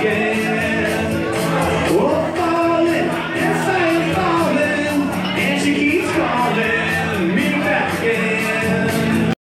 again.